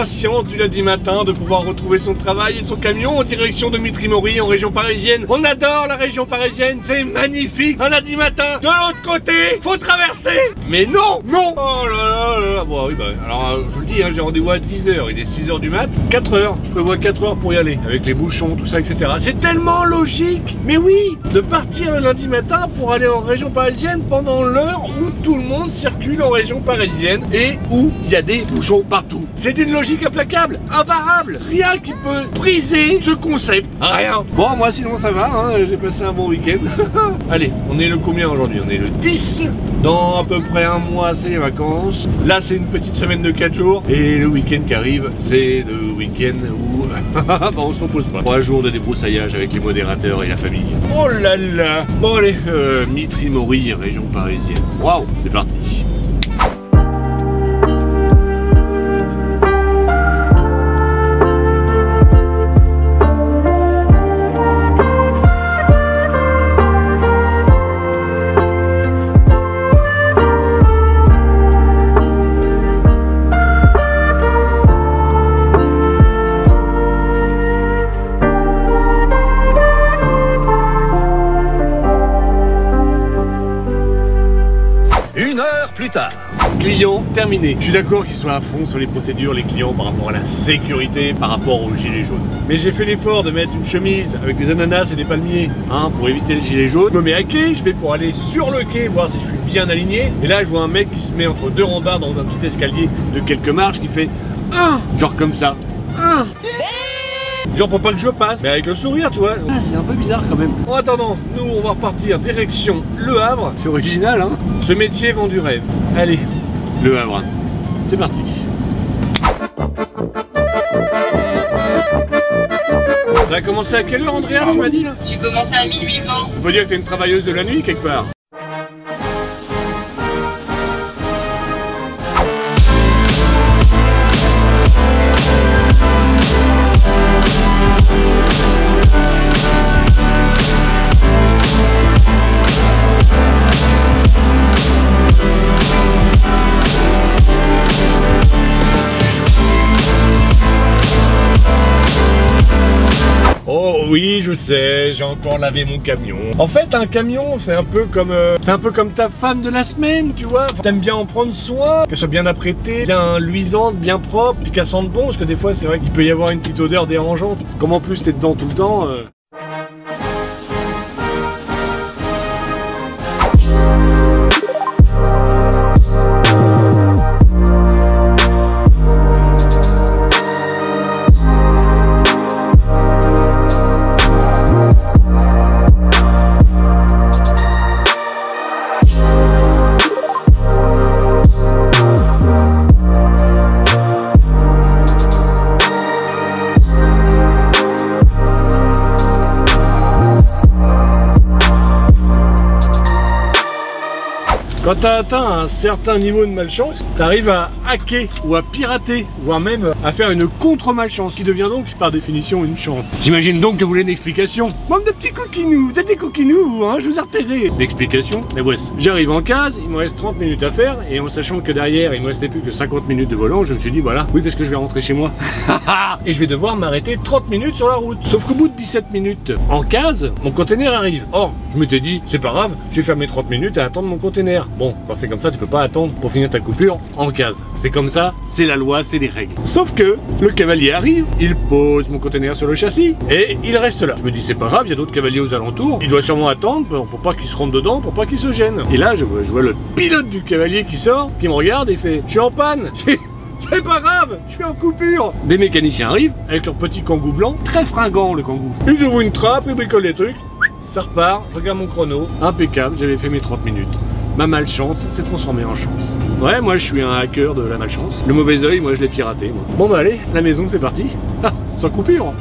du lundi matin de pouvoir retrouver son travail et son camion en direction de Mitry-Mory en région parisienne. On adore la région parisienne, c'est magnifique. Un lundi matin, de l'autre côté, faut traverser. Mais non, non. Oh là là là là. Bon, oui, bah, alors, euh, je vous le dis, hein, j'ai rendez-vous à 10h. Il est 6h du mat. 4 heures. Je prévois 4 heures pour y aller. Avec les bouchons, tout ça, etc. C'est tellement logique. Mais oui, de partir le lundi matin pour aller en région parisienne pendant l'heure où tout le monde circule en région parisienne et où il y a des bouchons partout. C'est une logique implacable, imparable. Rien qui peut briser ce concept. Rien. Bon, moi sinon ça va, hein, j'ai passé un bon week-end. Allez, on est le combien aujourd'hui? On est le 10. Dans à peu près un mois, c'est les vacances. Là, c'est une petite semaine de 4 jours. Et le week-end qui arrive, c'est le week-end où bah, on se repose pas. 3 jours de débroussaillage avec les modérateurs et la famille. Oh là là Bon allez, euh, Mitry-Mory, région parisienne. Waouh, c'est parti. Plus tard. Client terminé. Je suis d'accord qu'ils soient à fond sur les procédures, les clients, par rapport à la sécurité, par rapport aux gilets jaunes. Mais j'ai fait l'effort de mettre une chemise avec des ananas et des palmiers, hein, pour éviter le gilet jaune. Je me mets à quai, je vais pour aller sur le quai, voir si je suis bien aligné. Et là, je vois un mec qui se met entre deux rambards dans un petit escalier de quelques marches qui fait un, genre comme ça, un. Genre pour pas que je passe, mais avec le sourire, tu vois. Ah, c'est un peu bizarre quand même. En attendant, nous, on va repartir direction Le Havre. C'est original, hein Ce métier vend du rêve. Allez, Le Havre. C'est parti. Ça a commencé à quelle heure, Andrea, tu m'as dit là? J'ai commencé à minuit 20. On peut dire que t'es une travailleuse de la nuit quelque part. Oui, je sais, j'ai encore lavé mon camion. En fait, un camion, c'est un peu comme euh, c'est un peu comme ta femme de la semaine, tu vois. T'aimes bien en prendre soin, qu'elle soit bien apprêtée, bien luisante, bien propre, puis qu'elle sente bon, parce que des fois, c'est vrai qu'il peut y avoir une petite odeur dérangeante. Comme en plus t'es dedans tout le temps. euh, Quand tu as atteint un certain niveau de malchance, tu arrives à hacker ou à pirater, voire même à faire une contre-malchance, qui devient donc par définition une chance. J'imagine donc que vous voulez une explication. Bande de petits coquinous, êtes des coquinous, hein, je vous ai repéré. L'explication Mais voici. J'arrive en case, il me reste 30 minutes à faire, et en sachant que derrière il me restait plus que 50 minutes de volant, je me suis dit voilà, oui parce que je vais rentrer chez moi. et je vais devoir m'arrêter 30 minutes sur la route. Sauf qu'au bout de 17 minutes en case, mon conteneur arrive. Or, je m'étais dit, c'est pas grave, je vais faire mes 30 minutes à attendre mon conteneur. Bon, quand c'est comme ça, tu peux pas attendre pour finir ta coupure en case. C'est comme ça, c'est la loi, c'est les règles. Sauf que le cavalier arrive, il pose mon conteneur sur le châssis et il reste là. Je me dis, c'est pas grave, il y a d'autres cavaliers aux alentours. Il doit sûrement attendre pour, pas qu'il se rentre dedans, pour pas qu'il se gêne. Et là, je vois, je vois le pilote du cavalier qui sort, qui me regarde et fait, je suis en panne. C'est pas grave, je suis en coupure. Des mécaniciens arrivent avec leur petit kangou blanc, très fringant le kangou. Ils ouvrent une trappe, ils bricolent des trucs, ça repart, regarde mon chrono, impeccable, j'avais fait mes 30 minutes. Ma malchance s'est transformée en chance. Ouais, moi je suis un hacker de la malchance. Le mauvais oeil, moi je l'ai piraté. Bon bah allez, la maison c'est parti. Ah, sans coupure.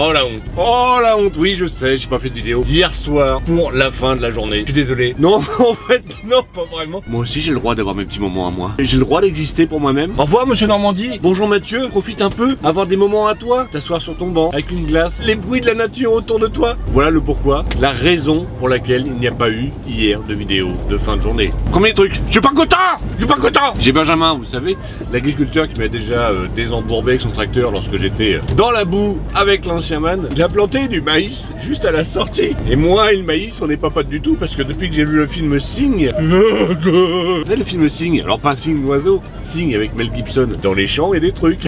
Oh la honte. Oh la honte. Oui, je sais, j'ai pas fait de vidéo. Hier soir, pour la fin de la journée. Je suis désolé. Non, en fait, non, pas vraiment. Moi aussi, j'ai le droit d'avoir mes petits moments à moi. J'ai le droit d'exister pour moi-même. Au revoir, monsieur Normandie. Bonjour, Mathieu. Profite un peu. Avoir des moments à toi. T'asseoir sur ton banc avec une glace. Les bruits de la nature autour de toi. Voilà le pourquoi. La raison pour laquelle il n'y a pas eu hier de vidéo de fin de journée. Premier truc. Je suis pas content. Je suis pas content. J'ai Benjamin, vous savez, l'agriculteur qui m'a déjà euh, désembourbé avec son tracteur lorsque j'étais euh, dans la boue avec l'ancien man. Il a planté du maïs juste à la sortie. Et moi et le maïs, on n'est pas potes du tout parce que depuis que j'ai vu le film Sing, vous savez, le film Sing, alors pas Sing l'oiseau, Sing avec Mel Gibson, dans les champs et des trucs.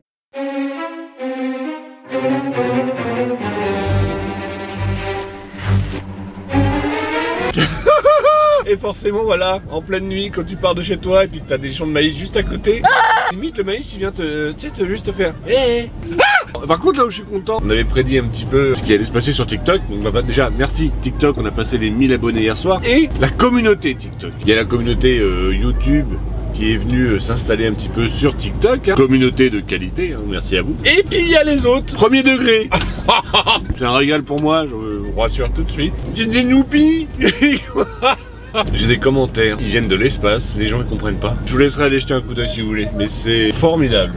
Et forcément, voilà, en pleine nuit, quand tu pars de chez toi et puis que t'as des champs de maïs juste à côté, limite le maïs il vient te, tu sais, te juste te faire. Eh ah Par contre, là où je suis content, on avait prédit un petit peu ce qui allait se passer sur TikTok. Donc, bah, bah, déjà, merci TikTok, on a passé les 1000 abonnés hier soir. Et la communauté TikTok. Il y a la communauté euh, YouTube qui est venue euh, s'installer un petit peu sur TikTok. hein. Communauté de qualité, hein, merci à vous. Et puis il y a les autres, premier degré. C'est un régal pour moi, je vous rassure tout de suite. J'ai des noupies J'ai des commentaires, ils viennent de l'espace, les gens ne comprennent pas. Je vous laisserai aller jeter un coup d'œil si vous voulez, mais c'est formidable,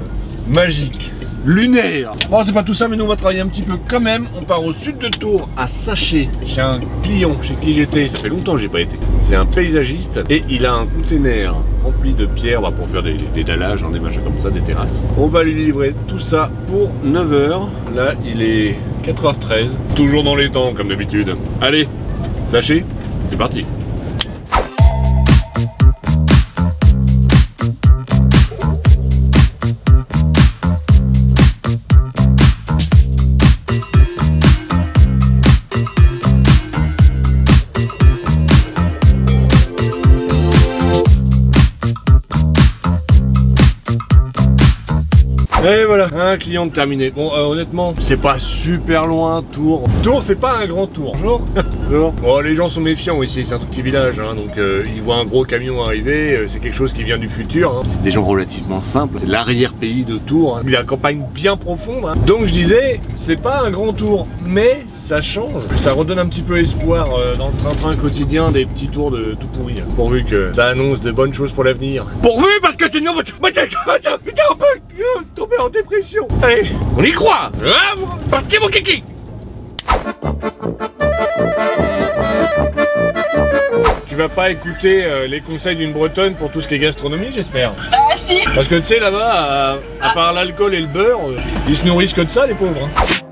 magique, lunaire. Bon, c'est pas tout ça, mais nous on va travailler un petit peu quand même. On part au sud de Tours, à Saché, chez un client chez qui j'étais. Ça fait longtemps que j'ai pas été. C'est un paysagiste et il a un container rempli de pierres bah, pour faire des, des dallages, hein, des machins comme ça, des terrasses. On va lui livrer tout ça pour 9h. Là, il est 4h13, toujours dans les temps comme d'habitude. Allez, Saché, c'est parti. Un client de terminé. Bon, euh, honnêtement, c'est pas super loin, Tours. Tours, c'est pas un grand tour. Bonjour. Bonjour. Bon, les gens sont méfiants ici, c'est un tout petit village, hein, donc euh, ils voient un gros camion arriver, euh, c'est quelque chose qui vient du futur. hein. C'est des gens relativement simples, c'est l'arrière-pays de Tours, hein. la campagne bien profonde. hein. Donc je disais, c'est pas un grand tour, mais ça change. Ça redonne un petit peu espoir euh, dans le train-train quotidien des petits tours de tout pourri. hein. Pourvu que ça annonce de bonnes choses pour l'avenir. Pourvu, parce que sinon, putain, on peut tomber en dépression. Allez, on y croit. Ah, Parti mon kiki. Tu vas pas écouter euh, les conseils d'une bretonne pour tout ce qui est gastronomie, j'espère Bah si Parce que tu sais, là-bas, à, à part l'alcool et le beurre, euh, ils se nourrissent que de ça, les pauvres. hein.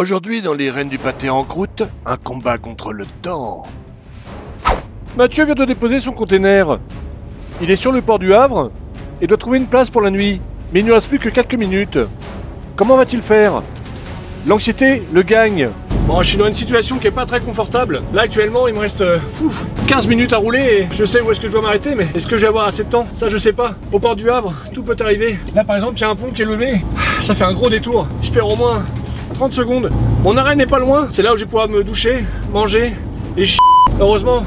Aujourd'hui, dans les Reines du Pâté en croûte, un combat contre le temps. Mathieu vient de déposer son container. Il est sur le port du Havre et doit trouver une place pour la nuit. Mais il ne reste plus que quelques minutes. Comment va-t-il faire? L'anxiété le gagne. Bon, je suis dans une situation qui est pas très confortable. Là, actuellement, il me reste euh, ouf, 15 minutes à rouler et je sais où est-ce que je dois m'arrêter, mais est-ce que je vais avoir assez de temps? Ça, je sais pas. Au port du Havre, tout peut arriver. Là, par exemple, il y a un pont qui est levé. Ça fait un gros détour. Je perds au moins 30 secondes. Mon arrêt n'est pas loin. C'est là où je vais pouvoir me doucher, manger et ch... Heureusement,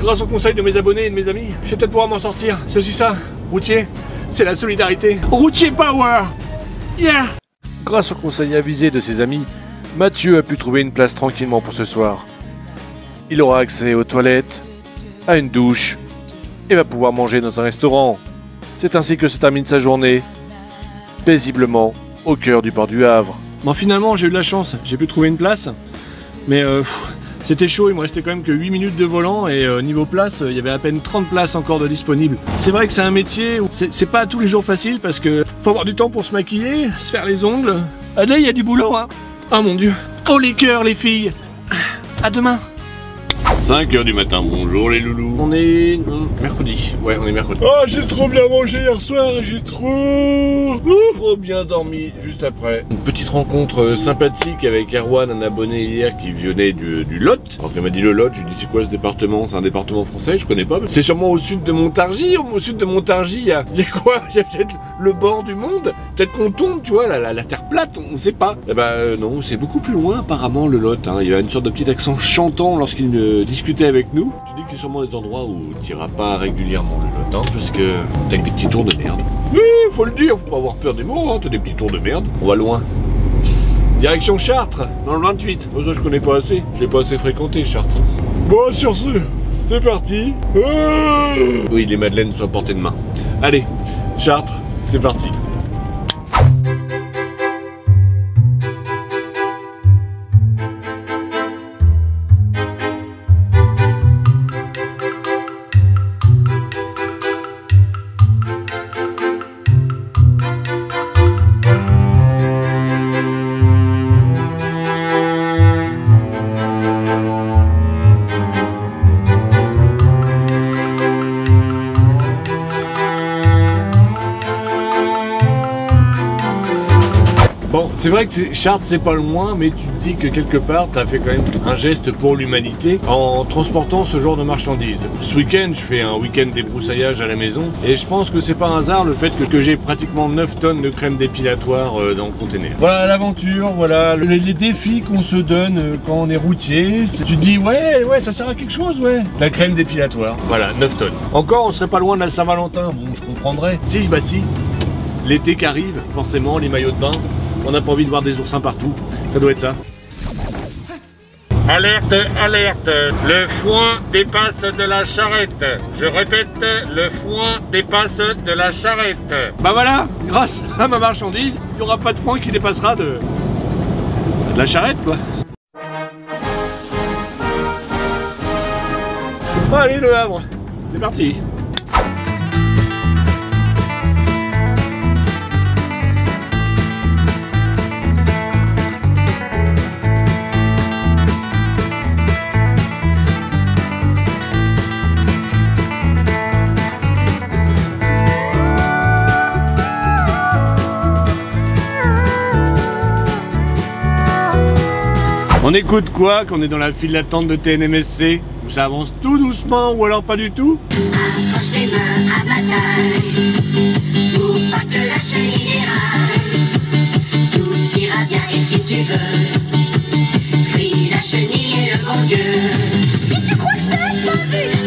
grâce au conseil de mes abonnés et de mes amis, je vais peut-être pouvoir m'en sortir. C'est aussi ça, routier. C'est la solidarité. Routier Power Yeah Grâce au conseil avisé de ses amis, Mathieu a pu trouver une place tranquillement pour ce soir. Il aura accès aux toilettes, à une douche et va pouvoir manger dans un restaurant. C'est ainsi que se termine sa journée, paisiblement au cœur du port du Havre. Bon, finalement, j'ai eu de la chance. J'ai pu trouver une place. Mais euh, c'était chaud. Il me restait quand même que 8 minutes de volant. Et euh, niveau place, euh, il y avait à peine 30 places encore de disponibles. C'est vrai que c'est un métier où c'est pas tous les jours facile parce que faut avoir du temps pour se maquiller, se faire les ongles. Allez, il y a du boulot, hein. Ah mon dieu. Oh les cœurs, les filles. À demain. 5h du matin, bonjour les loulous. On est mercredi. Ouais, on est mercredi. Oh, j'ai trop bien mangé hier soir, j'ai trop, trop bien dormi juste après. Une petite rencontre euh, sympathique avec Erwan, un abonné hier qui venait du, du Lot. Alors qu'elle m'a dit le Lot, je lui ai dit c'est quoi ce département? C'est un département français, je connais pas. C'est sûrement au sud de Montargis. Au sud de Montargis, il y a, il y a quoi? Il y a peut-être le bord du monde? Peut-être qu'on tombe, tu vois, la, la- la terre plate, on sait pas. Eh ben euh, non, c'est beaucoup plus loin apparemment le Lot. hein. Il y a une sorte de petit accent chantant lorsqu'il euh, avec nous. Tu dis que c'est sûrement des endroits où tu iras pas régulièrement le hein, parce que t'as des petits tours de merde. Oui, faut le dire, faut pas avoir peur des mots, hein, t'as des petits tours de merde. On va loin. Direction Chartres, dans le 28. Oh, ça, je connais pas assez. Je l'ai pas assez fréquenté, Chartres. Bon, sur ce, c'est parti. Ah oui, les madeleines sont à portée de main. Allez, Chartres, c'est parti. C'est vrai que Chartres, c'est pas loin, mais tu te dis que quelque part, t'as fait quand même un geste pour l'humanité en transportant ce genre de marchandises. Ce week-end, je fais un week-end débroussaillage à la maison, et je pense que c'est pas un hasard le fait que, j'ai pratiquement 9 tonnes de crème dépilatoire euh, dans le conteneur. Voilà l'aventure, voilà le- les, défis qu'on se donne euh, quand on est routier. Tu te dis, ouais, ouais, ça sert à quelque chose, ouais. La crème dépilatoire, voilà, 9 tonnes. Encore, on serait pas loin de la Saint-Valentin, bon, je comprendrais. Si, bah si, L'été qui arrive, forcément, les maillots de bain. On n'a pas envie de voir des oursins partout. Ça doit être ça. Alerte, alerte, le foin dépasse de la charrette. Je répète, le foin dépasse de la charrette. Bah voilà, grâce à ma marchandise, il n'y aura pas de foin qui dépassera de... de la charrette, quoi. Allez, le Havre, c'est parti. On écoute quoi quand on est dans la file d'attente de TNMSC Où ça avance tout doucement ou alors pas du tout? Accroche tes mains à ma taille Pour pas que la chenille déraille Tout ira bien et si tu veux Crie la chenille et le bon Dieu. Si tu crois que je t'ai pas vu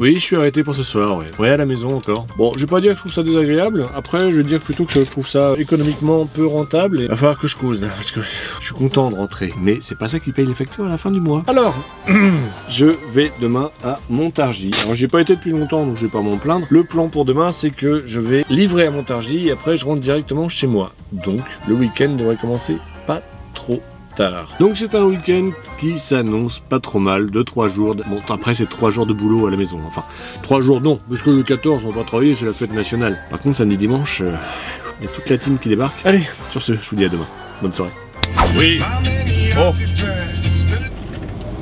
Oui, je suis arrêté pour ce soir, ouais. Ouais, à la maison encore. Bon, je vais pas dire que je trouve ça désagréable. Après, je vais dire plutôt que je trouve ça économiquement peu rentable. Et va falloir que je cause, là, parce que je suis content de rentrer. Mais c'est pas ça qui paye les factures à la fin du mois. Alors, je vais demain à Montargis. Alors, j'ai pas été depuis longtemps, donc je vais pas m'en plaindre. Le plan pour demain, c'est que je vais livrer à Montargis et après, je rentre directement chez moi. Donc, le week-end devrait commencer pas trop retard. Donc c'est un week-end qui s'annonce pas trop mal, de 3 jours. de- Bon, après c'est 3 jours de boulot à la maison. Enfin, 3 jours non, parce que le 14 on va travailler, c'est la fête nationale. Par contre, samedi dimanche, euh, il y a toute la team qui débarque. Allez, sur ce, je vous dis à demain. Bonne soirée. Oui. Oh.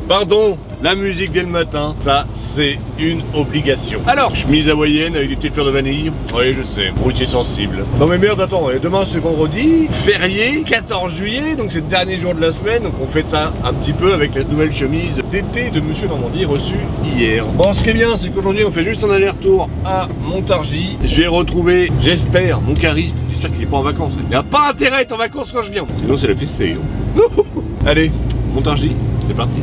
Pardon, la musique dès le matin, ça c'est une obligation. Alors, chemise hawaïenne avec des petites de vanille. Oui, je sais, routier sensible. Non mais merde, attends, et demain c'est vendredi, férié, 14 juillet, donc c'est le dernier jour de la semaine, donc on fête ça un petit peu avec la nouvelle chemise d'été de Monsieur Normandie reçue hier. Bon, ce qui est bien, c'est qu'aujourd'hui on fait juste un aller-retour à Montargis. Je vais retrouver, j'espère, mon cariste. J'espère qu'il est pas en vacances. Il n'a pas intérêt à être en vacances quand je viens. Sinon c'est la fessée. hein. Allez, Montargis, c'est parti.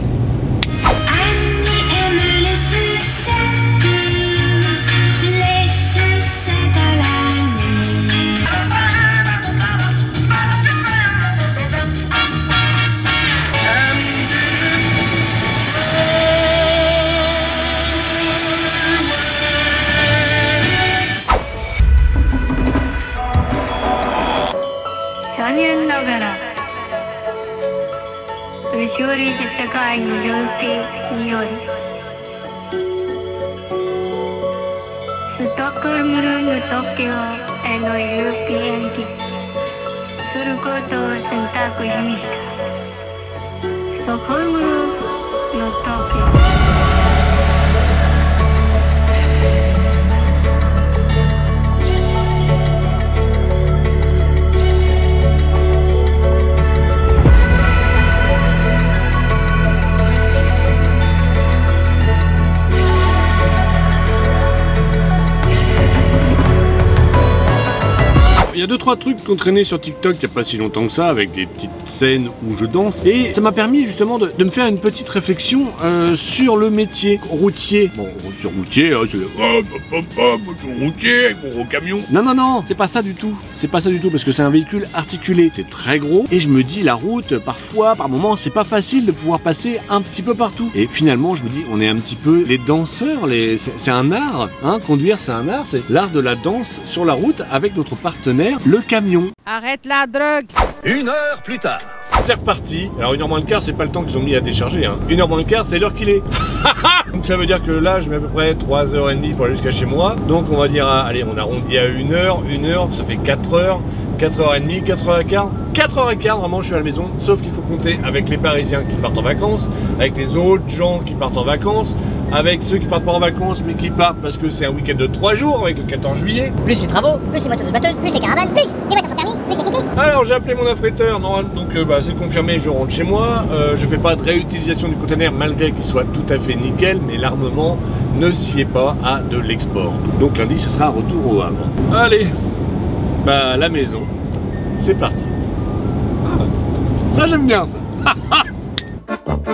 Trois trucs qu'on traînait sur TikTok il n'y a pas si longtemps que ça avec des petites scènes où je danse et ça m'a permis justement de, de me faire une petite réflexion euh, sur le métier routier. Bon, sur routier, hein, c'est hop hop hop routier mon gros camion. Non non non, c'est pas ça du tout. C'est pas ça du tout parce que c'est un véhicule articulé, c'est très gros et je me dis la route parfois par moments c'est pas facile de pouvoir passer un petit peu partout. Et finalement je me dis on est un petit peu les danseurs, les c'est un art, hein, conduire c'est un art, c'est l'art de la danse sur la route avec notre partenaire le camion. Arrête la drogue Une heure plus tard. C'est reparti. Alors une heure moins le quart, c'est pas le temps qu'ils ont mis à décharger. Hein. Une heure moins le quart, c'est l'heure qu'il est. Donc ça veut dire que là, je mets à peu près 3h30 pour aller jusqu'à chez moi. Donc on va dire, à- allez, on arrondit à 1 heure. 1 heure, ça fait 4 heures. 4h30, 4h15. 4h15, vraiment, je suis à la maison. Sauf qu'il faut compter avec les Parisiens qui partent en vacances, avec les autres gens qui partent en vacances, avec ceux qui partent pas en vacances mais qui partent parce que c'est un week-end de 3 jours avec le 14 juillet. Plus les travaux, plus les moissonneuses batteuses, plus les caravanes, plus les voitures sans permis, plus les cyclistes. Alors j'ai appelé mon affréteur, donc euh, bah, c'est confirmé, je rentre chez moi. Euh, je fais pas de réutilisation du conteneur malgré qu'il soit tout à fait nickel, mais l'armement ne sied pas à de l'export. Donc lundi ce sera retour au Havre. Allez, bah la maison, c'est parti. Ah, Ça j'aime bien ça.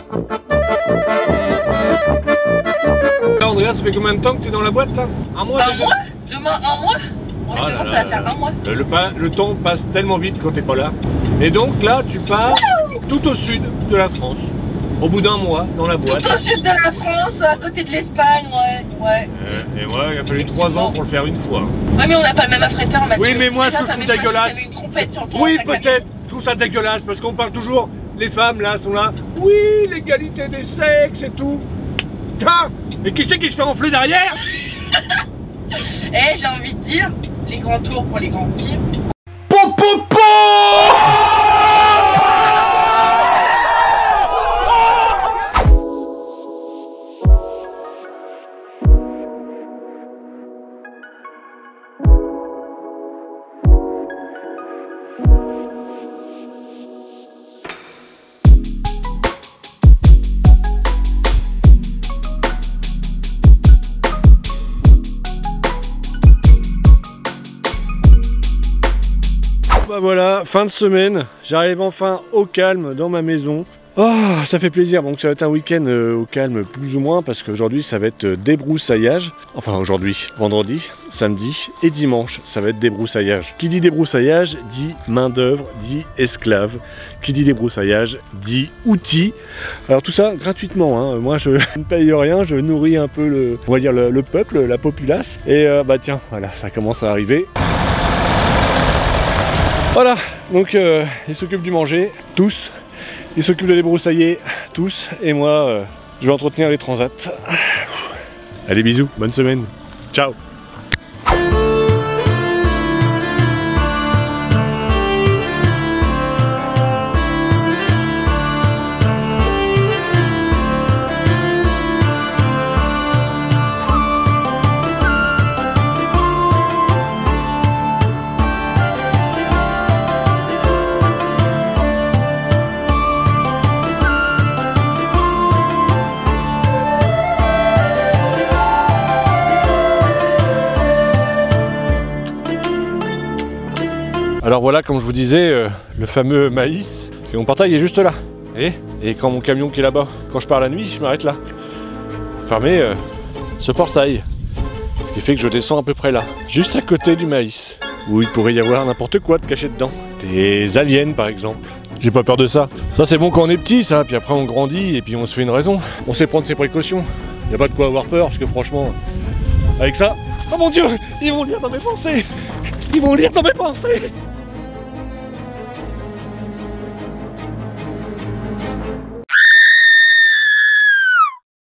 Là Andrea, ça fait combien de temps que tu es dans la boîte là Un mois Un déjà mois Demain, un mois On est Ah là commencé là à faire un mois. Le, le pa- le temps passe tellement vite quand t'es pas là. Et donc là, tu pars tout au sud de la France. Au bout d'un mois, dans la boîte. Tout au sud de la France, à côté de l'Espagne, ouais. Ouais. Euh, et ouais, il a fallu trois ans pour le faire une fois. Ouais, mais on n'a pas le même affréteur, Mathieu. Oui, mais moi, je trouve dit dégueulasse- Oui, peut-être. Je trouve ça dégueulasse parce qu'on parle toujours. Les femmes là sont là. Oui, l'égalité des sexes et tout. Putain Et qui c'est qui se fait enfler derrière? Eh, j'ai envie de dire, les grands tours pour les grands pieds. Voilà, fin de semaine. J'arrive enfin au calme dans ma maison. Oh, ça fait plaisir. Donc ça va être un week-end euh, au calme plus ou moins parce qu'aujourd'hui ça va être euh, débroussaillage. Enfin aujourd'hui, vendredi, samedi et dimanche, ça va être débroussaillage. Qui dit débroussaillage dit main d'œuvre, dit esclave. Qui dit débroussaillage dit outils. Alors tout ça gratuitement. hein. Moi je ne paye rien, je nourris un peu le peuple, la populace. Et euh, bah tiens, voilà, ça commence à arriver. Voilà, donc euh, ils s'occupent du manger, tous. Ils s'occupent de les broussailler tous et moi euh, je vais entretenir les transats. Allez bisous, bonne semaine. Ciao Alors voilà, comme je vous disais, euh, le fameux maïs. Et mon portail est juste là. Et, et quand mon camion qui est là-bas, quand je pars la nuit, je m'arrête là. Fermer euh, ce portail. Ce qui fait que je descends à peu près là. Juste à côté du maïs. Où il pourrait y avoir n'importe quoi de caché dedans. Des aliens par exemple. J'ai pas peur de ça. Ça c'est bon quand on est petit ça, puis après on grandit et puis on se fait une raison. On sait prendre ses précautions. Y a pas de quoi avoir peur parce que franchement, avec ça... Oh mon dieu Ils vont lire dans mes pensées Ils vont lire dans mes pensées